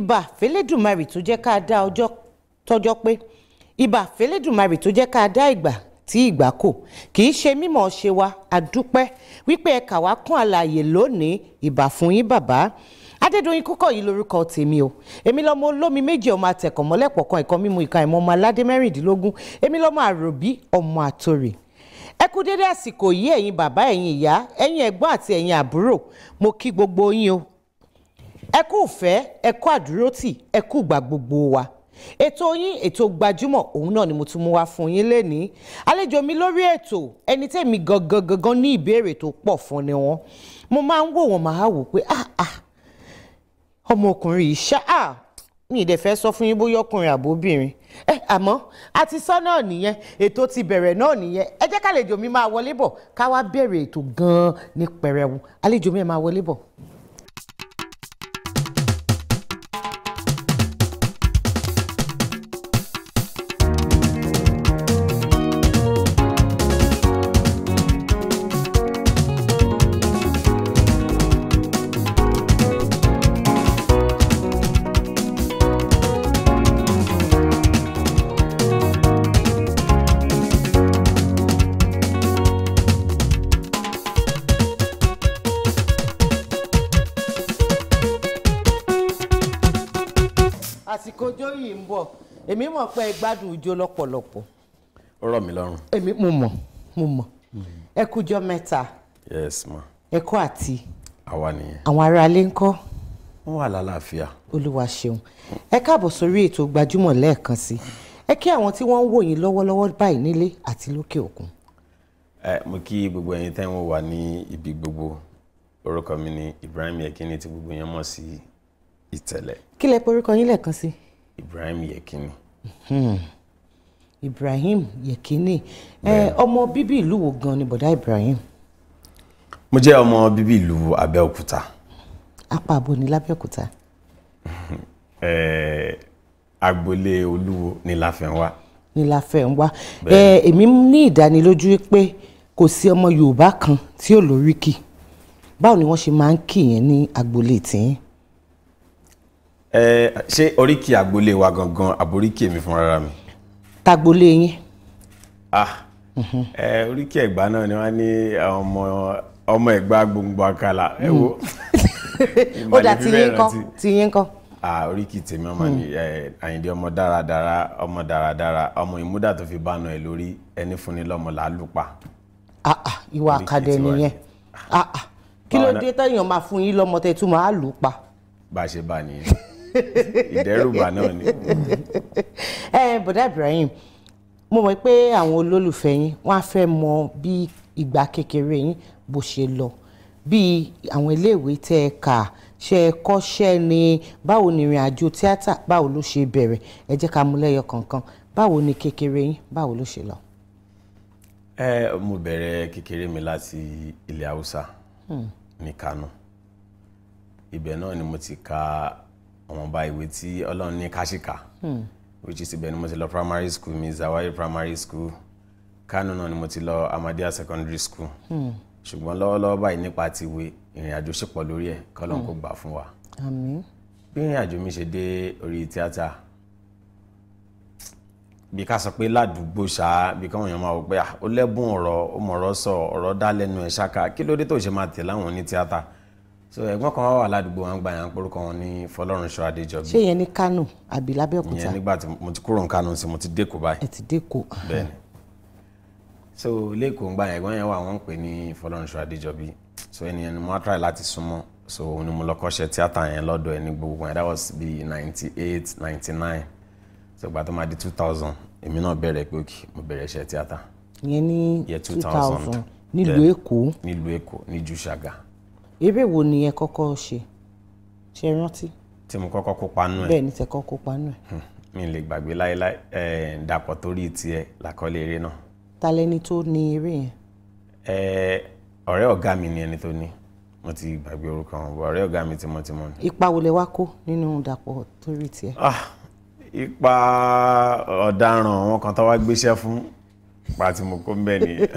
ìbà fẹlẹ́dùmarè tó jẹ́ ká dá ọjọ́ tọ́jọ́ pé. Ìbà fẹlẹ́dùmarè tó jẹ́ ká dá ìgbà tí ìgbà kò. Kì í ṣe mímọ̀ ṣe wa àdúpẹ́ wípé ẹ kà wá kún àlàyé lónìí ìbà fún yín bàbá. Adédọ̀yìn kúkọ̀ yìí lórúkọ tèmi o. Èmi lọ́mọ olómi méjì ọmọ àtẹ̀kọ̀ mọ́lẹ́pọ̀ kan ẹ̀kọ́ mímu ìka ìmọ̀ ọmọ aládé mẹ́rìndínlógún. Èmi lọ́mọ àròbí ọmọ àtòrè. Ẹ kú dédé àsìkò yìí ẹ̀yin bàbá ẹ̀yin ìyá ẹ̀yin ẹ̀gbọ́n àti ẹ̀yin àbúrò. Mo kí gbogbo yín o ẹ kú ìfẹ́ ẹ kú àdúrótì ẹ kú ìgbà gbogbo wa. Ètò yín ètò gbajúmọ̀ òun náà ni mo tún mú wá fún yín lénìí àlejò mi lórí ètò ẹni tẹ́mi gangan gangan ní ìbéèrè tó pọ̀ fún ni wọ́n. Mo máa ń wò wọ́n máa wò pé ah ah ọmọkùnrin yìí ah mi ì dẹ̀ fẹ́ sọ fún yín bóyá ọkùnrin àbóbìnrin ẹ àmọ́ àti sọ náà nìyẹn ètò ti bẹ̀rẹ̀ náà nìyẹn. Ẹ jẹ́ kálejò mi máa wọlé bọ̀ ká wá bẹ̀rẹ̀ ètò gan-an ní pẹrẹwu. Àlejò mi máa wọlé bọ̀. Èmi mọ̀ pé ẹ gbádùn ijó lọ́pọ̀lọpọ̀ ó rọ̀ mí lọ́rùn. èmi mo mọ̀ mo mọ̀ ẹ kújọ́ mẹ́ta yes ma ẹ kú àti àwa nìyẹn. àwọn aráalé ń kọ́ wọ́n wà lálàáfíà. olúwa ṣeun ẹ káàbọ̀ sórí ètò gbajúmọ̀ lẹ́ẹ̀kan sí ẹ kí àwọn tí wọ́n ń wò yín lọ́wọ́lọ́wọ́ báyìí nílé àti lókè òkun. ẹ mo kí gbogbo ẹ̀yin tẹ́ ń wò wá ní ibi gbogbo orúkọ mi ni Ibrahim Yekini tí gbogbo yẹn mọ̀ sí ìtẹ̀lẹ̀ kí lẹ porúkọ yín lẹ́ẹ̀kan sí. Ibrahim Yekini. Ibrahim Yekini. Ọmọ bíbí ìlú wo gan ni bọ̀dá Ibrahim? Mo jẹ́ ọmọ bíbí ìlú Abẹ́òkúta. Apá abo ní lábẹ́òkúta agboolé Olúwo ní Láfẹnwá. ní láfẹ́ ń wá. Ẹ èmi ní ìdánilójú pé kò sí ọmọ Yorùbá kan tí ò lóríkì. Báwo ni wọ́n ṣe máa ń kì yẹn ní agboolé tìyín. Ẹ ṣé oríkì agboolé wa gangan àboríkì èmi fúnra mi. tagboolé yín ah ẹ oríkì Ẹ̀gbá náà ni wọ́n ní ọmọ ọmọ Ẹ̀gbá gbòǹgbò àkàlà ẹ wo. ó dà tiyín kọ́ tiyín kọ́ ah oríkì tèmi ọmọ ni ẹ Àyìndé ọmọ dáradára ọmọ dáradára ọmọ ìmúdà tó fi bánu ẹ lórí ẹni fúnni lọ́mọ làálùpà. ah ah ìwà àkàdé nìyẹn ah ah kí ló dé téèyàn máa fún yín lọ́mọ tẹ́ tún máa lù pa. bá a ṣe bá a nìyẹn ìdẹ́rùbà náà ni. ẹ bọ̀dá Ibrahim mo mọ̀ pé àwọn olólùfẹ́ yín wọ́n á fẹ́ mọ bí ìgbà kékeré yín bó ṣe lọ. Bí àwọn iléèwé tẹ́ ẹ kà ṣe ẹ kọ́ṣẹ́ ni báwo ni ìrìn àjò tíátà báwo ló ṣe bẹ̀rẹ̀? Ẹ jẹ́ ká mú lẹ́yọ kọ̀ọ̀kan. Báwo ni kékeré yín báwo ló ṣe lọ. ẹ mo bẹ̀rẹ̀ kékeré mi láti ilẹ̀ haúsá ní Kánò ibẹ̀ náà ni mo ti ka ọ̀wọ́nba ìwé tí Ọlọ́run ní káṣíkà which is ibẹ̀ ni mo ti lọ primary school mi Zawari primary school. Kánò náà ni mo ti lọ Ahmadiyya secondary school. Ṣùgbọ́n lọ́wọ́lọ́wọ́ báyìí nípa ti ìwé ìrìn àjò pọ̀ lórí ẹ̀ kọ́lọ́n kó gbà fún wa. Bí ìrìn àjò mi ṣe dé orí tíátà bí ká sọ pé ládùúgbò ṣá bí káwọn èèyàn máa wò pé ó lẹ́bùn ọ̀rọ̀ ó mọ̀rọ̀ sọ ọ̀rọ̀ dá lẹ́nu ẹ̀ ṣáká kí ló dé tó ṣe máa tẹ̀ láwọn ní tíátà so ẹ̀gbọ́n kan wà ládùúgbò wọn gbà yàn porúkọ wọn ní Fọlọ́runṣọ́ Adéjọbí. Ṣé yẹn ní Kánò àbí lábẹ́òkúta? Ìyẹn nígbà tí mo ti kúrò ní Kánò sí mo ti dé báyìí. Ẹ ti dé kó bẹ́ẹ̀ni. So lẹ́kọ̀ọ́ gbà yẹn ẹ̀gbọ́n yẹn wà wọ́n ń pè ní Fọlọ́runṣọ́ Adéjọbí. So ẹnìyẹn ni mo try láti súnmọ́. So òun ni mo lọ kọ́ṣẹ́ tíátà yẹn lọ́dọ̀ ẹ̀ ní gbogbo yẹn. That was bí ninety eight ninety nine so ìgbà tó máa di two thousand èmi náà bẹ̀rẹ̀ pé òkè mo bẹ̀rẹ̀ iṣẹ́ tíátà. Ìyẹn ní Year two 2000. thousand. Nílùú. Èkó. nílùú Èkó ní Jùṣàgà eré wo ni ẹ kọ́kọ́ ṣe ṣe rántí tí mo kọ́kọ́ kópa nú ẹ̀ bẹ́ẹ̀ ni tẹ kọ́kọ́ kópa nù ẹ̀. mi lè gbàgbé láéláé ẹ̀ dàpọ̀ torí tiẹ̀ làkọ́lé eré náà ta lẹni tó ní eré yẹn ẹ̀ ọ̀rẹ́ ọ̀gá mi ni ẹni tó ní mo ti gbàgbé orúkọ wọn bọ̀ ọ̀rẹ́ ọ̀gá mi tímọ́tímọ́ ni. ipa wo lẹ wá kó nínú dàpọ̀ torí tiẹ̀. Ah, ipa ọ̀daràn àwọn kan tó wá gbéṣẹ́ fún ipa tí mo kó ń bẹ̀ nìyẹn.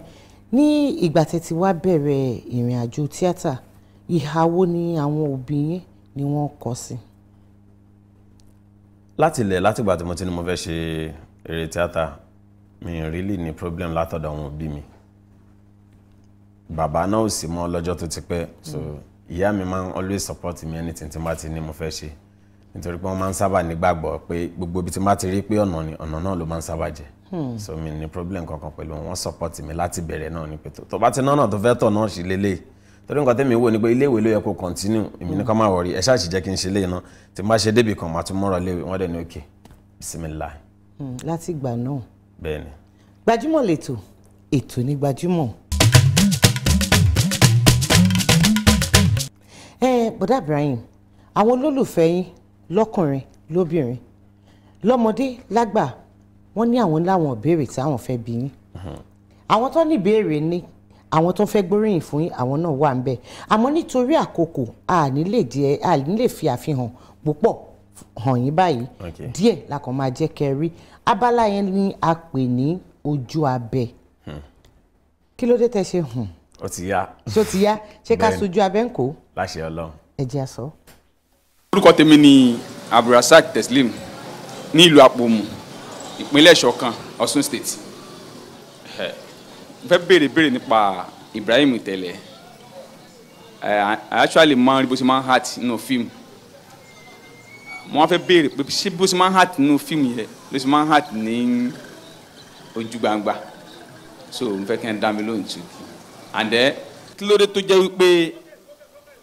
ní ìgbà tẹ́ ti wá bẹ̀rẹ̀ ìrìn àjò tíátà ìhà wo ni àwọn òbí yín ni wọ́n kọ sí. láti ilẹ̀ látìgbà tí mo ti ní mo fẹ́ ṣe eré tíátà mi really ní problem látọ̀dọ̀ àwọn òbí mi. Bàbá náà ò sì mọ́ lọ́jọ́ tó ti pẹ́ so ìyá mi máa ń always support me anything tí n bá ti ní mo fẹ́ ṣe. Nítorí pé wọ́n máa ń sábà nígbàgbọ́ pé gbogbo ibi tí n bá ti rí pé ọ̀nà ni ọ̀nà náà ló máa ń sábà jẹ́ so mi ní problem kankan pẹ̀lú wọn. Support mi láti bẹ̀rẹ̀ náà ní pé tó bá ti náà tó fẹ́ tọ̀ náà sí lélẹ̀ torí nǹkan tẹ́mi wò ni pé ilé ìwé ló yẹ kó continue. Èmi ní ká má wọrí ẹ ṣáà sì jẹ́ kí n ṣe léyìn náà tí n bá ṣe débì kan màá tún mọ́rọ̀ léwe wọ́n dẹ̀ ní òkè bismillah. Hmm, láti ìgbà náà. Bẹ́ẹ̀ ni. gbajúmọ̀ lẹ́tọ̀ ètò ní gbajúmọ̀. ẹ bọ̀dá Ibrahim àwọn olólùfẹ́ yín lọ́kùnrin lóbìnrin lọ́mọdé lágbà wọ́n ní àwọn láwọn ìbéèrè tí àwọn fẹ́ bí yín. Àwọn tó ní ìbéèrè ní àwọn tó fẹ́ gbóríyìn fún yín àwọn náà wà ńbẹ̀ àmọ́ nítorí àkókò a ní lè díẹ̀ a ní lè fi àfihàn púpọ̀ hàn yín báyìí. Díẹ̀ la kàn máa jẹ́ kẹ́ rí. Abala yẹn ni a pè ní ojú abẹ. Kí ló dé tẹ́ ṣe hùn? Ó ti yá. Ṣó ti yá? Ṣé ká sojú abẹ ń kó? Láṣẹ ọlọ́run. Ẹ jẹ́ orúkọ tèmi ni abdulrasaq teslim ní ìlú àpòmù ìpínlẹ̀ ṣọ̀kan ọ̀ṣun state. Fẹ́ béèrè béèrè nípa ibrahim tẹ́lẹ̀. I actually máa ń rí bó ṣe máa ń hàt nínú fíìmù. Mo wá fẹ́ béèrè pé ṣé bó ṣe máa ń hàt nínú fíìmù yẹn ló ṣe máa ń hàt ní ojú gbangba. So mo fẹ́ kí n dá mi lóhùn tù and then kí ló dé tó jẹ́ wípé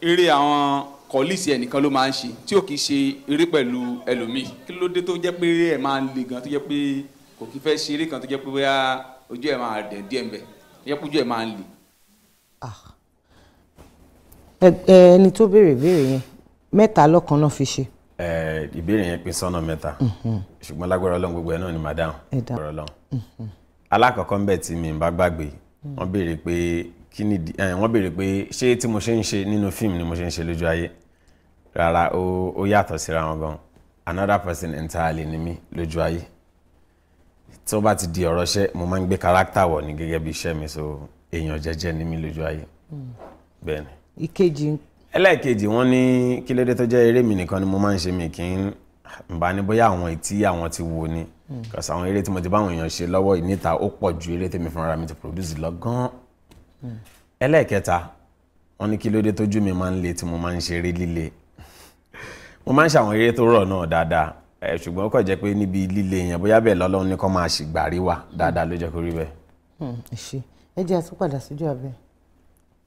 eré àwọn kọ́líìsì ẹnìkan ló máa ń ṣe tí ò kì í ṣe eré pẹ̀lú ẹlòmíì. Kí ló dé tó jẹ́ pé eré ẹ̀ máa ń le gan tó jẹ́ pé kò kí fẹ́ ṣe eré kan tó jẹ́ pé bóyá ojú ẹ̀ máa dẹ̀ díẹ̀ mbẹ̀ jẹ́ pé ojú ẹ̀ máa ń le. ẹ, ẹni tó béèrè béèrè yẹn mẹ́ta lọ́kan náà fi ṣe. Ìbéèrè yẹn pín sọ́nà mẹ́ta. Ṣùgbọ́n lágbára ọlọ́run gbogbo ẹ̀ náà ni madam ọlọ́run. Alákọ̀ọ́kọ́ ń bẹ̀ tí mi ń bá gbàgbé wọ́n béèrè pé kí ni wọ́n béèrè pé ṣé tí mo ṣe ń ṣe nínú fíìmù ni mo ṣe ń ṣe lójú ayé? Rárá ó yàtọ̀ síra wọn gan. Another person entirely ni mí lójú ayé. Tí ó bá ti di ọ̀rọ̀ iṣẹ́ mo máa ń gbé character wọ̀ ní gẹ́gẹ́ bí iṣẹ́ mi so èèyàn jẹ́jẹ́ ni mí lójú ayé. Bẹ́ẹ̀ ni. Ìkejì ẹlẹ́ẹ̀kejì wọ́n ní kí ló dé tó jẹ́ eré mi nìkan ni mo máa ń ṣe mi kì í bá ní bóyá àwọn tí àwọn ti wo ni. Kàṣà àwọn eré tí mo ti báwọn èèyàn ṣe lọ́wọ́ yìí níta ó pọ̀ ju eré tèmi fúnra mi ti produce lọ gan-an ẹlẹ́ẹ̀kẹta wọ́n ní kí ló dé tójú mi máa ń le tí mo máa ń ṣe eré líle. Mo máa ń ṣe àwọn eré tó rọ̀ náà dáadáa. Ẹ̀ ṣùgbọ́n kàn jẹ́ pé níbi líle yẹn bóyá bẹ́ẹ̀ lọ́lọ́run ní kó máa ṣìgbàrí wà dáadáa ló jẹ́ kó rí bẹ́ẹ̀. Hmm, ẹ ṣe ẹ jẹ́ àtúpadà sójú abẹ.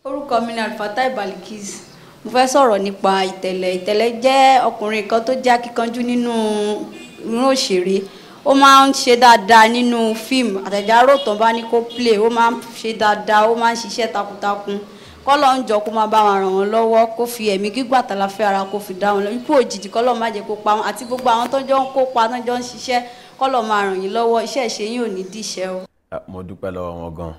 orúkọ mi ni alfatai balikis mo fẹ́ sọ̀rọ̀ nípa ìtẹ̀lẹ̀. Ìtẹ̀lẹ̀ jẹ́ ọkùnrin kan tó jẹ́ akíkanjú nínú òṣèré ó máa ń ṣe dáadáa nínú fíìmù. Àtẹ̀já ròtàn bá ní kó play ó máa ń ṣe dáadáa ó máa ń ṣiṣẹ́ takuntakun. Kọ́lọ́ ń jọ kó máa bá wọn ràn wọ́n lọ́wọ́ kó fi ẹ̀mí gígùn àtàlàfẹ́ ara kó fi dá wọn lọ ikú òjijì kọ́lọ́ má jẹ́ kó pa wọn àti gbogbo àwọn tó jọ ń kópa tó jọ ń ṣiṣẹ́ kọ́lọ́ máa ràn yín lọ́wọ́. Iṣẹ́ ìṣe yín ò ní díṣẹ́ o. Mo dúpẹ́ lọ́wọ́ wọn gan.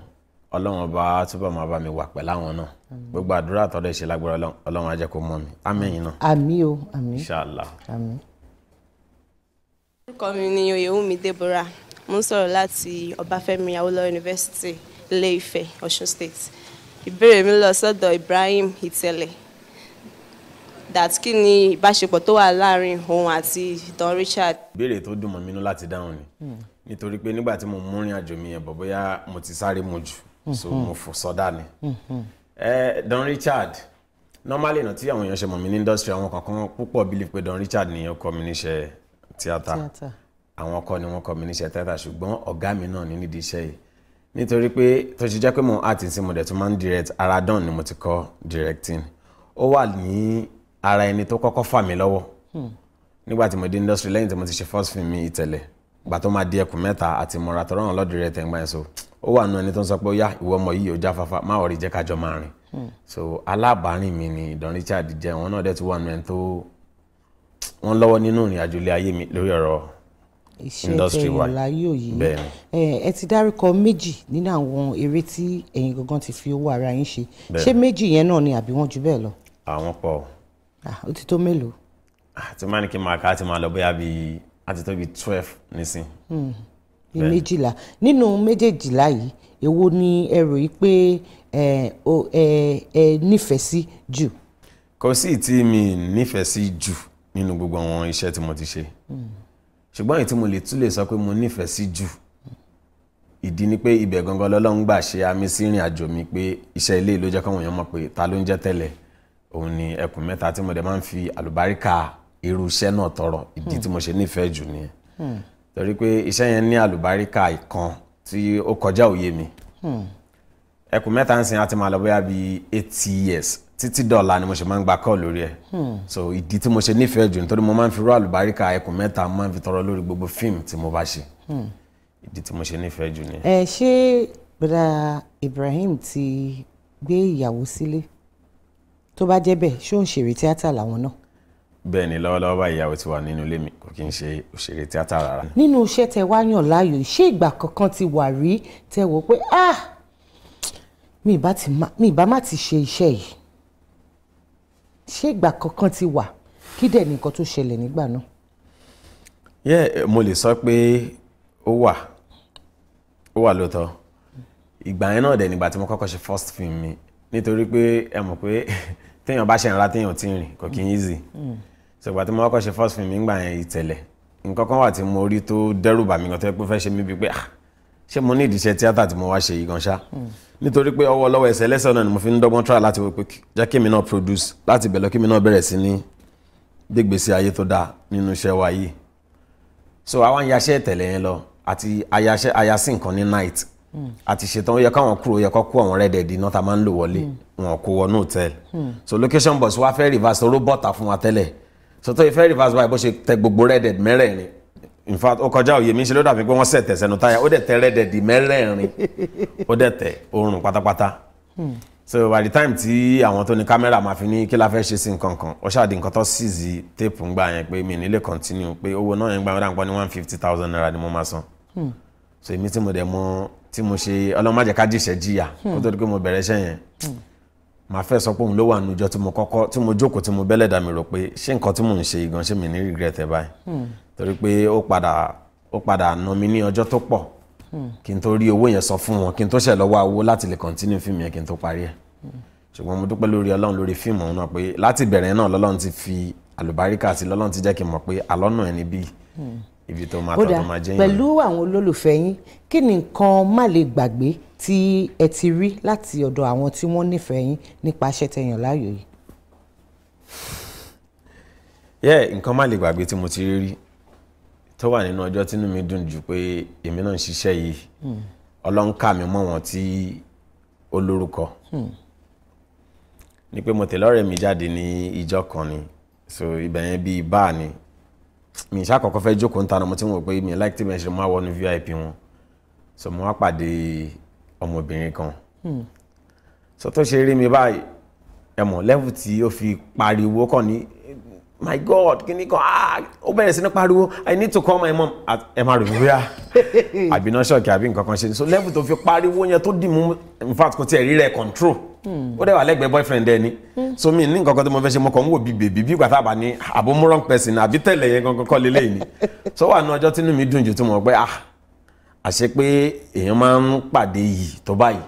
Ọlọ́run ọba túbọ̀ máa bá mi wà pẹ̀lú àwọn náà. Gbogbo àdúrà tọ́lẹ̀ ṣe lágbára ọlọ́run ọlọ́run á jẹ́ kó mọ́ mi amẹ́yìn náà. Àmì o àmì inshallah. àmì. Orúkọ mi ni oyèwùmí deborah. Mo ń sọ̀rọ̀ láti ọbáfẹ́mi awólọ́wọ̀ university ilé-ifẹ̀ ọ̀ṣun state. Ìbéèrè mi lọ sọ́dọ̀ ibrahim ìtẹ̀lẹ̀ that kí ni ìbáṣepọ̀ tó wà láàárín òun àti don richard? Ìbéèrè tó dùn mọ́ mi nú láti dáhùn ni. Nítorí pé nígbà tí mo mú rìn àjò mi yẹn bọ̀ bóyá mo ti sáré mu jù so mo fò sọ́dà ni. Don Richard normally náà tí àwọn èèyàn ṣe mọ̀ mí ní industry àwọn kankan púpọ̀ believe pé Don Richard ni ó kọ́ mi níṣẹ́ tíátà. Àwọn kọ́ ni wọ́n kọ́ mi níṣẹ́ tíátà ṣùgbọ́n ọ̀gá mi náà ní nídìí iṣẹ́ yìí. Nítorí pé tó ṣe jẹ́ pé mo art sí mo dẹ̀ tún máa ń direct. Ara Don ni mo ti kọ́ directing. Ó wà ní ara ẹni tó kọ́kọ́ fà mí lọ́wọ́. Nígbà tí mo dé industry lẹ́yìn tí mo ti ṣe first film mi ìtẹ̀lẹ̀ gbà tó máa di ẹkùn mẹ́ta àti mọ̀ra tó rọrùn lọ́dún rẹ̀ tẹ̀gbọ́n ẹ̀ so ó wà nù ẹni tó ń sọ pé ó yá ìwọ ọmọ yìí ò jáfáfá má wọ̀rí jẹ́ kájọ máa rìn. So alábàárìn mi ni Don Richard jẹ́ wọn náà dẹ̀ tún wà nù ẹni tó wọ́n lọ́wọ́ nínú ìrìn àjò ilé ayé mi lórí ọ̀rọ̀ Industry wa. Bẹ́ẹ̀ ni. ẹ ti dárúkọ méjì nínú àwọn eré tí ẹ̀yin gangan ti fi owó ara yín ṣe. Ṣé méjì yẹn náà ni àbí wọ́n jù bẹ́ẹ̀ lọ? Àwọn pọ̀. Ah, ó ti tó mélòó? Àti máa ní kí n máa ká àti máa lọ bóyá bíi àti tó bíi twelve nísìn. Bíi méjìlá. Nínú méjèèjìlá yìí èwo ni ẹ rò yí pé ẹ nífẹ̀ẹ́ sí jù? Kò sí tí mi nífẹ̀ẹ́ sí jù nínú gbogbo àwọn iṣẹ́ tí mo ti ṣe. Ṣùgbọ́n èyí tí mo lè tún lè sọ pé mo nífẹ̀ẹ́ sí jù ìdí ni pé ibẹ̀ gangan lọ́lọ́run gbà ṣe àmì sí ìrìn àjò mi pé iṣẹ́ ilé ló jẹ́ káwọn èèyàn mọ̀ pé ta ló ń jẹ́ tẹ́lẹ̀. Òun ni ẹkùn mẹ́ta tí mo dẹ̀ máa ń fi àlùbáríkà irú iṣẹ́ náà tọrọ. Ìdí tí mo ṣe nífẹ̀ẹ́ jù nìyẹn. Torí pé iṣẹ́ yẹn ní àlùbáríkà ìkan tí ó kọjá òye mi. Ẹkùn mẹ́ta ń sin àti máa bíi eight years títí dọ̀la ni mo ṣe máa ń gba call lórí ẹ̀. So ìdí tí mo ṣe nífẹ̀ẹ́ jù nítorí mo máa ń fi rú àlùbáríkà ẹkùn mẹ́ta mo máa ń fi tọrọ lórí gbogbo fíìmù tí mo bá ṣe. Ìdí tí mo ṣe nífẹ̀ẹ́ jù nìyẹn. ẹ ṣé bọ́dà Ibrahim ti gbé ìyàwó sílé? Tó bá jẹ́ bẹ́ẹ̀ ṣó ń ṣeré tíátà làwọn náà? Bẹ́ẹ̀ ni lọ́wọ́lọ́wọ́ báyìí ìyàwó ti wà nínú ilé mi kò kí n ṣe òṣèré tíátà rárá. nínú iṣẹ́ tẹ wá yàn láàyò ṣé ìgbà kankan ti wà rí tẹ wò pé ah mi ìbá má ti ṣe iṣẹ́ yìí ṣé ìgbà kankan ti wà? Kí dẹ̀ ní nǹkan tó ṣẹlẹ̀ nígbà náà. yẹ mo lè sọ pé ó wà. Ó wà lóòótọ́. Ìgbà yẹn náà dẹ̀ nígbà tí mo kọ́kọ́ ṣe first film mi. Nítorí pé ẹ mọ̀ pé téèyàn bá ṣe ń ra téèyàn ń rìn kò kí ń easy. So ìgbà tí mo kọ́kọ́ ṣe first film mi ńgbà yẹn ìtẹ̀lẹ̀. Nǹkan kan wà tí mo rí tó dẹ́rù bà mí gan tó yẹ pé fẹ́ ṣe mí bíi pé ah ṣé mo ní ìdíṣẹ́ tíátà tí mo wá ṣe yìí gan ṣá? Nítorí pé ọwọ́ lọ́wọ́ ẹsẹ̀ lẹ́sẹ̀ náà ni mo fi ń dọ́gbọ́n try láti wò jẹ́ kí mi náà produce láti bẹ̀rẹ̀ kí mi náà bẹ̀rẹ̀ sí ní gbégbèsè ayé tó dáa nínú iṣẹ́ wa yìí. So àwọn ayaṣẹ́ ìtẹ̀lẹ̀ yẹn lọ àti ayaṣẹ́ ayasí nǹkan ní night. Àti ṣetán ó yẹ káwọn kúrò ó yẹ kó kó àwọn rẹ́dẹ̀ẹ̀dì náà tá a máa ń lò wọlé wọn kó wọnú hòtẹ́ẹ̀lì so location bus wá fẹ́ reverse ló bọ́ta fún wa tẹ́lẹ̀. So tó yẹ fẹ́ reverse báyìí bó ṣe tẹ gbogbo rẹ́dẹ̀ẹ̀dì mẹ́rẹ̀ẹ̀rin in fact ó kọjá òye mi ṣe ló dàbí pé wọ́n sẹ̀ tẹ̀ sẹ́nu táyà. Ó dẹ̀ tẹ rẹ́dẹ̀ẹ̀dì mẹ́rẹ̀ẹ̀rin. Ó dẹ̀ tẹ oorun pátápátá. So by the time tí àwọn tó ní kámẹ́rà máa fi ní kí la fẹ́ ṣe sí nǹkan kan ó ṣáà di nǹkan tó síìzì téèpù ńgbà yẹn pé mi nílé continue pé owó náà yẹn gbà wọ́n dàgbọ́n ní one fifty thousand naira ni mo máa san. So èmi tí mo dẹ̀ mọ tí mo ṣe jẹ́ ká jìṣẹ́ jìyà. Kó tó di pé mo bẹ̀rẹ̀ iṣẹ́ yẹn màá fẹ́ sọ pé òun ló wà nùjọ tí mo kọ́kọ́ tí mo jókòó tí mo bẹ́lẹ̀ dà mí rò pé ṣé nǹkan tí mò ń ṣe ìgan ṣé mi ní regret ẹ̀ báyìí? Torí pé ó padà ó padà ná mi ní ọjọ́ tó pọ̀. Kí n tó rí owó yẹn sọ fún wọn kí n tó ṣẹ̀ lọ́wọ́ owó láti lè continue fíìmù yẹn kí n tó parí ẹ̀. Ṣùgbọ́n mo dúpẹ́ lórí ọlọ́run lórí fíìmù ọ̀hún náà pé láti bẹ̀rẹ̀ náà lọ́lọ́run ti fi àlùbáríkà sí lọ́lọ́run ti jẹ́ kí n mọ̀ pé àlọ́nà ẹ̀ níbí ibi tó máa ó tọ́ tó máa jẹ́ yẹn. pẹ̀lú àwọn olólùfẹ́ yín kí ni nǹkan má lè gbàgbé tí ẹ ti rí láti ọ̀dọ̀ àwọn tí wọ́n nífẹ̀ẹ́ yín nípa aṣẹ́ tẹ̀yàn láàyò yìí. yẹ nǹkan má lè gbàgbé tí mo ti rí rí tó wà nínú ọjọ́ tínú mi dùn jù pé èmi náà ń ṣiṣẹ́ yìí. Ọlọ́run kà mí mọ́ wọn tí ó lórúkọ. Ni pé mo tẹ̀lé ọ̀rẹ́ mi jáde ní ìjọ kan ni so ibẹ̀ yẹn bíi báà ni. Mi ìṣá kọ́kọ́ fẹ́ jókòó ń tanà mo ti wọ̀ pé mi like tí mi ṣe máa wọnú vip wọn. So mo wá pàdé ọmọbìnrin kan. So tó ṣe rí mi báyìí ẹ mọ̀ level tí ó fi pariwo kàn ní my god kíní kan? Ah ó bẹ̀rẹ̀ sí ní pariwo. I need to call my mom. At- ẹ máa rò mí bóyá àbínà ṣọ́ọ̀kì àbí nǹkan kan ṣe ni. So level tó fi pariwo yẹn tó dì mú in fact kò tiẹ̀ rí rẹ̀ control. Ó dẹ̀ wà lẹ́gbẹ̀ẹ́ boyfriend ẹ ni. So mi ní nǹkan kan tó mo fẹ́ ṣe mo kàn ń wò bí bèbí bí gbàtà bá ní àbó mú wrong person àbí tẹ̀lé yẹn gangan kọ́ lélẹ́yìn ni. So wà ní ọjọ́ tínú mi dùn jù tó mọ̀ pé ah àṣẹ pé èèyàn máa ń pàdé yìí tó báyìí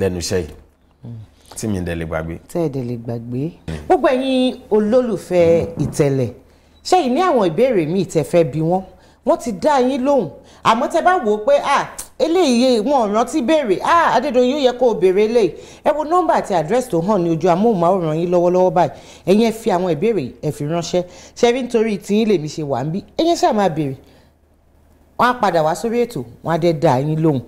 lẹ́nu iṣẹ́ yìí tí mi dẹ̀ lè gbàgbé. tẹ́ ẹ dẹ̀ lè gbàgbé. gbogbo ẹ̀yin olólùfẹ́ ìtẹ̀lẹ̀ ṣẹ́yìn ní àwọn ìbéèrè míì tẹ́ fẹ́ wọ́n? Wọ́n ti dá yín lóhùn. Àmọ́ tẹ́ bá wò ó pé ah eléyìí wọn ò rántí béèrè. Ah Adédoyin ó yẹ kó o béèrè eléyìí. Ẹ wo nọ́mbà àti àdírẹ́sì tó hàn ní ojú amóhùnmáwòrán yín lọ́wọ́lọ́wọ́ báyìí. Ẹ̀yin ẹ fi àwọn ìbéèrè ẹ fi ránṣẹ́. Ṣebí nítorí tiyín lèmi ṣe wà ń bí ẹ̀yin ṣáà máa béèrè wọ́n á padà wá sórí ètò wọ́n á dẹ́ dá yín lóhùn.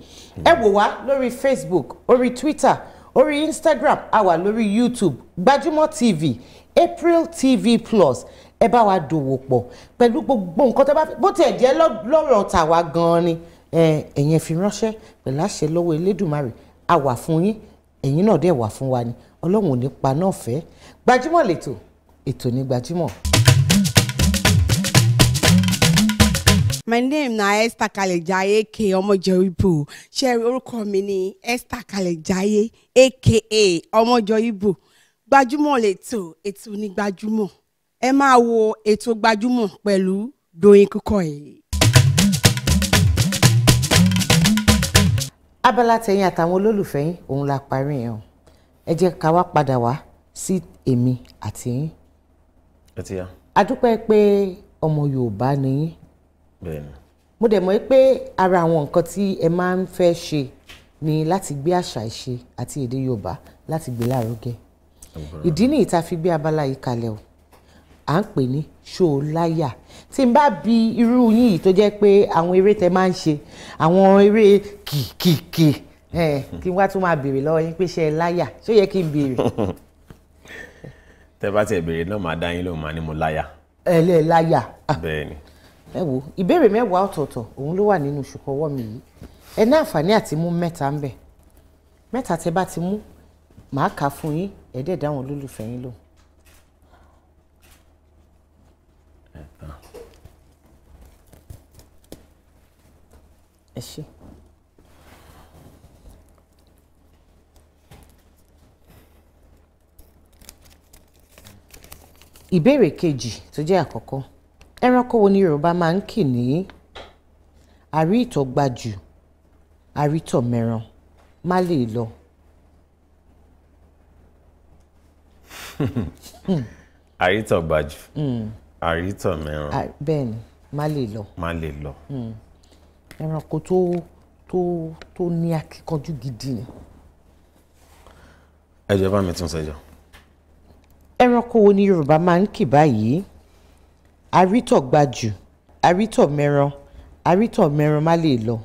Ẹ wò wá lórí Facebook orí Twitter orí Instagram a wà lórí YouTube Gbajúmọ̀ TV April TV Plus. Ẹ bá wa dòwò pọ̀ pẹ̀lú gbogbo nǹkan tó bá fẹ́. Bó tiẹ̀ jẹ́ lọ́- lọ́rọ̀ tàwa gan-an ni ẹ̀yin fi ránṣẹ́ pẹ̀lú àṣẹ lọ́wọ́ Elédùmarè a wà fún yín ẹ̀yin náà dẹ̀ wà fún wa ni. Ọlọ́run ò ní pa náà fẹ́ Gbajúmọ̀ lètò ètò ní Gbajúmọ̀. My name na esther kalejaye aka ọmọjọibo ṣe orúkọ mi ni esther kalejaye aka ọmọjọibo gbajúmọ̀ lẹ́tọ̀ ètò ní gbajúmọ̀. Ẹ máa wo ètò gbajúmọ̀ pẹ̀lú Doyin Kukoyi. abala tẹ̀yìn àtàwọn olólùfẹ́ yín òun la parí yẹn o. Ẹ jẹ́ ká wá padà wá sí èmi àti yín. Ẹ ti yá. A dúpẹ́ pé ọmọ Yorùbá ni yín mo dẹ̀ mọ̀ pé ara àwọn nǹkan tí ẹ máa ń fẹ́ ṣe ni láti gbé àṣà ìṣe àti èdè Yorùbá láti gbé lárugẹ. Ìdí nìyí tá a fi gbé abala yìí kalẹ̀ o. À ń pè ní ṣóòláyà tí n bá bi irú yìí tó jẹ́ pé àwọn eré tẹ máa ń ṣe àwọn eré kìkìkì kí n wá tún máa béèrè lọ́wọ́ yín pé ṣé ẹ láyà? Ṣó yẹ kí n béèrè tẹ bá tiẹ̀ béèrè náà máa dá yín lóhùn máa ní mo láyà. Ẹ lẹ́ láyà. Bẹ́ẹ̀ ni ẹ wo ìbéèrè mẹ́wàá ọ̀tọ̀ọ̀tọ̀ òun ló wà nínú ṣùkọ́wọ́ mi yìí. Ẹ ní àǹfààní àti mú mẹ́ta ń bẹ̀. Mẹ́ta tẹ bá ti mú màá kà fún yín ẹ dẹ̀ dá àwọn olólùfẹ́ yín ẹ ṣé. ìbéèrè kejì tó jẹ́ àkọ́kọ́ ẹranko wo ni Yorùbá máa ń kì ní? Àrí ìtọ́gbájù àrítọ̀ mẹ́ran. Má lè lọ. àrítọ̀ gbajù àrítọ̀ mẹ́ràn À- bẹ́ẹ̀ ni má lè lọ. Má lè lọ. Ẹranko tó tó tó ní akíkanjú gidi ni. ẹ jọ̀ọ́ bá mi tún sẹ́jọ́ ẹranko wo ni Yorùbá máa ń kì báyìí àrítọ̀ gbajù àrítọ̀ mẹ́ran àrítọ̀ mẹ́ran má lè lọ.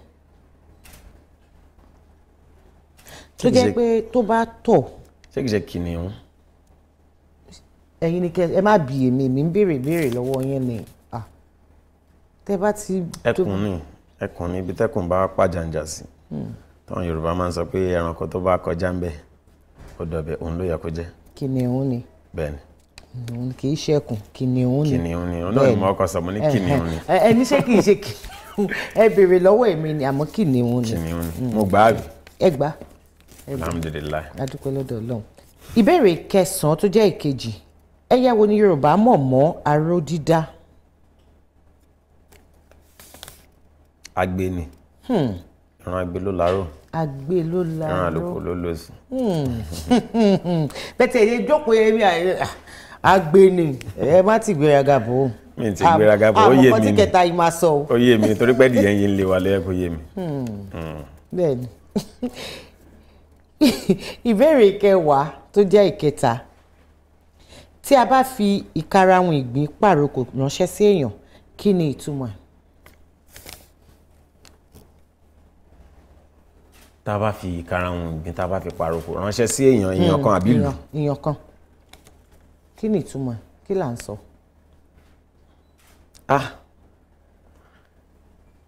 tó jẹ́ pé tó bá tọ̀ ṣé kìí ṣe kìnìún ẹ̀yin ni kẹ́ ẹ má bi èmi èmi ń béèrè béèrè lọ́wọ́ yẹn ni Ah. tẹ́ bá ti. ẹkùn ni ẹkùn ni ibi tẹkùn bá pàjàǹjà sí táwọn Yorùbá máa ń sọ pé ẹranko tó bá kọjá ń bẹ ó dọ̀bẹ̀ òun ló yẹ kó jẹ́ kìnìún ni bẹ́ẹ̀ kìnìún kì í ṣẹkùn kìnìún ni. kìnìún ni. Òun náà ni mo kọ sọ mo ní kìnìún ni. Ẹ ní ṣé kì í ṣe kìnìún ẹ béèrè lọ́wọ́ èmi ni àmọ́ kìnìún ni. Kìnìún ni. Mo gbà á ẹ gbà alhamdulilayi á. Dúpẹ́ lọ́dọ̀ Ọlọ́run. ìbéèrè kẹsàn-án tó jẹ́ ìkejì. Ẹyẹ wo ni Yorùbá mọ̀ mọ́ aró dídá? Agbe ni. Ẹran agbe ló láró agbe ló ẹran laró. àlùkò ló lòsì. Bẹ́tẹ̀ ẹ̀yẹ jókòó ẹ̀mí agbe ni ẹ má ti gbéraga bò ó. Mi ti gbéraga bò ó, yé àmọ́ mi tí ni. kẹta yìí máa sọ o. ó yé mi torí pé ẹdìyẹ yín ń lé wa lẹ́yìn kó yé mi bẹ́ẹ̀ni ìbéèrè kẹwàá tó jẹ́ ìkẹta tí a bá fi ìkarahun ìgbín pàrokò ránṣẹ́ sí èèyàn kí ni ìtumọ̀ ẹ̀? tá a bá fi ìkarahun ìgbín tá a bá fi paroko ránṣẹ́ sí èèyàn èèyàn kan àbí ìlú ìyàn ìyàn kan kí ni ìtumọ̀ kí là ń sọ? ah!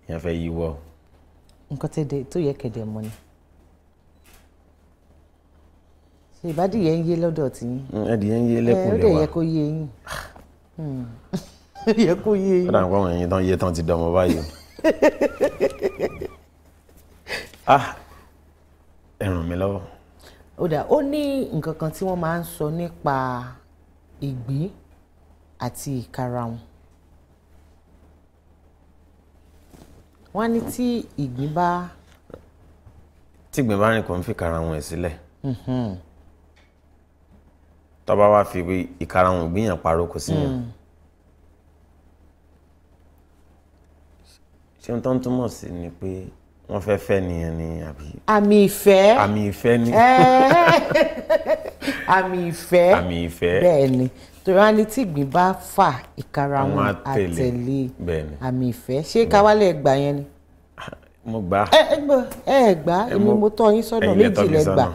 Ìyẹn fẹ́ yíwọ́ nǹkan tẹ́lẹ̀ tó yẹ kẹ̀dẹ̀ mọ́ ni. Ṣe ìbádìí yẹn ń yé lọ́dọ̀ tí yín? Ẹdìyẹ ń yé ẹ ó lẹ́kùn dẹ̀ yẹ kó yé yín. Hmm. yẹ kó yé yín. ó dà ń pọ̀ àwọn ẹ̀yin tán yé tán ti dọmọ báyìí. Ah! Ẹ ràn mí lọ́wọ́. Ó dà ó ní nǹkan kan tí wọ́n máa ń sọ nípa ìgbín àti ìkarahun. Wọ́n á ní tí ìgbín bá tí ìgbín bá rìn kò ń fi ìkarahun ẹ̀ sílẹ̀. Tó bá wá fi ìkarahun ìgbín paroko sí yàn ṣé n tó ń túmọ̀ sí ni pé wọ́n fẹ́ fẹ́ nìyẹn ni àbí? Àmì ìfẹ́. Àmì ìfẹ́ ni. Àmì ìfẹ́. Àmì ìfẹ́. Bẹ́ẹ̀ ni. Torí wọ́n ní tí ìgbín bá fà ìkarahun àtẹ̀lé. Àmì ìfẹ́. Ṣé káwálẹ̀ gbà yẹn ni. mo gbà. Ẹ ẹ gbà. Èmi mo- tọ́ yín sọ́nà méjì lẹ gbà.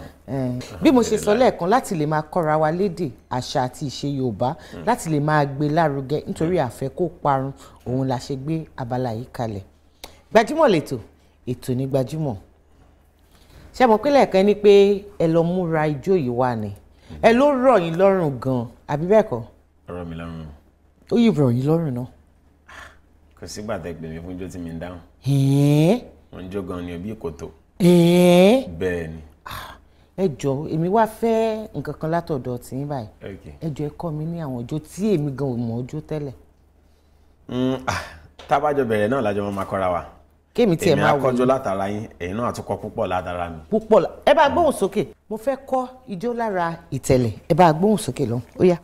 Bí mo ṣe sọ lẹ́ẹ̀kan láti lè máa kọ́ra wa lédè àṣà àti ìṣe Yorùbá láti lè máa gbé lárugẹ nítorí àfẹ́ kó parun òun la ṣe gbé abala yìí kalẹ̀. Gbajúmọ̀ lẹ́tọ̀ ètò ní gbajúmọ̀. Ṣé mo pé lẹ́ẹ̀kan ni pé ẹ lọ múra ijó yìí wá ni. Ẹ ló rọ̀ yín lọ́rùn gan-an àbí bẹ́ẹ̀ kọ́? Ọ̀rọ̀ mi lọ́rùn. Ó yìí rọ̀ yín lọ́rùn náà. Kò sígbà tẹ́ pè mí fún ijó tí mi ń dáhùn. Mo ń jó gan ni òbí kòtò ẹ̀ẹ́n bẹ́ẹ̀ ni. Ẹ jọ èmi wá fẹ́ nǹkan kan látọ̀dọ̀ tí yín báyìí ẹ jọ ẹ kọ́ mi ní àwọn ọjọ́ tí èmi gan ò mọ̀ ọjọ́ tẹ́lẹ̀. Mm, ah, tábàjọ bẹ̀rẹ̀ náà lájọ máa kọ́ra wa kémi tiẹ̀ èmi máa wò akọ́jọ́ yín látara yín ẹ̀yin náà àtúkọ́ púpọ̀ látara mi. púpọ̀. Ẹ bá gbóhùn sókè. Mo fẹ́ kọ́ ijó lára ìtẹ̀lẹ̀. Ẹ bá gbóhùn sókè lọ. Ó yá.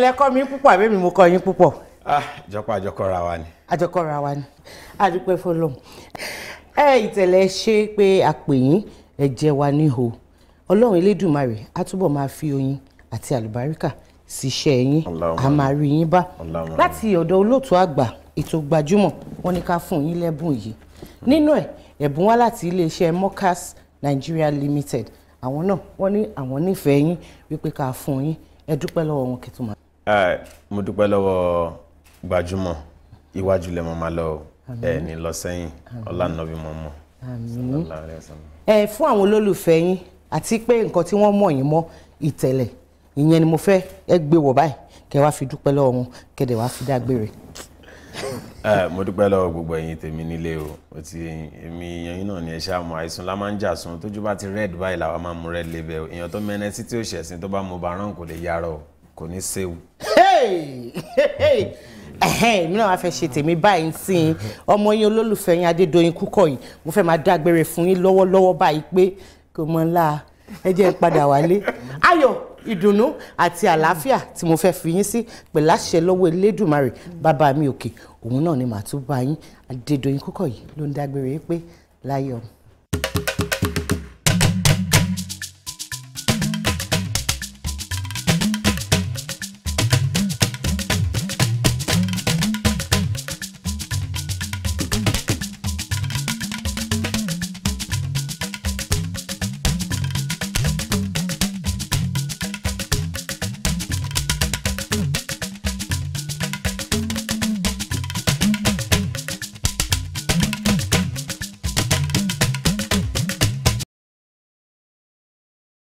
Sẹ́yìn lẹ kọ́ mi púpọ̀ àbẹ́mi mo kọ́ yín púpọ̀? Ah jọpọ̀ àjọkọ́ra wa ni. àjọkọ́ra wa ni. Àdúpẹ́ fọlọ́m ẹ ìtẹ̀lẹ̀ ṣe pé a pè yín ẹ jẹ́ wa níhò ọlọ́run elédùnmarè á túbọ̀ máa fi oyin àti àlùbáríkà síṣẹ́ yín. A máa rí yín bá. Láti ọ̀dọ̀ olóòtú àgbà ètò gbajúmọ̀ wọ́n ní ká fún yín lẹ́bùn yìí. Nínú ẹ̀ ẹ̀bùn wá láti iléeṣẹ́ Mokas Nigeria Limited. Àwọn náà wọ́n ní àwọn nífẹ̀ẹ́ yín wípé ká fún yín. Ẹ dúpẹ́ lọ́wọ́ wọn. Eh, mo dúpẹ́ lọ́wọ́ gbajúmọ̀. Iwájú lẹ mọ́ máa lọ ẹ ní lọ sẹ́yìn. Ọlànàbí mọ́. Mọ́. Ẹ fún àwọn olólùfẹ́ yín àti pé nǹkan tí wọ́n mọ̀ yín mọ́ ìtẹ̀lẹ̀ ìyẹn ni mo fẹ́ ẹ gbé wọ̀ báyìí kẹ́ wá fi dúpẹ́ lọ́wọ́ wọn kẹ́ dẹ̀ wá fi dágbére. Mo dúpẹ́ lọ́wọ́ gbogbo ẹ̀yin tèmi nílé o. Mo ti èmi èèyàn yín náà ni ẹ ṣáà mọ̀ àìsùn la máa ń jà sùn. Tójú bá ti red báyìí làwa máa mu red label. Èèyàn tó mẹ́nẹ́ sí tí ó ṣẹ̀sìn tó bá mu bàrán kò lè yarọ o kò ní séwu. Èmi náà wá fẹ́ ṣe tèmi báyìí sí i ọmọ yín olólùfẹ́ yín Adédoyin Kúkọ̀yí mo fẹ́ máa dágbére fún yín lọ́wọ́lọ́wọ́ báyìí pé kò mọ ńlá. Ẹ jẹ́ n padà wálé. Ayọ̀ ìdùnnú àti àlàáfíà tí mo fẹ́ fi yín sí pẹ̀lú àṣẹ lọ́wọ́ Elédùmarè bàbá mi òkè. Òun náà ni màá tún bá yín. Adédoyin Kúkọ̀yí ló ń dágbére pé láyọ̀.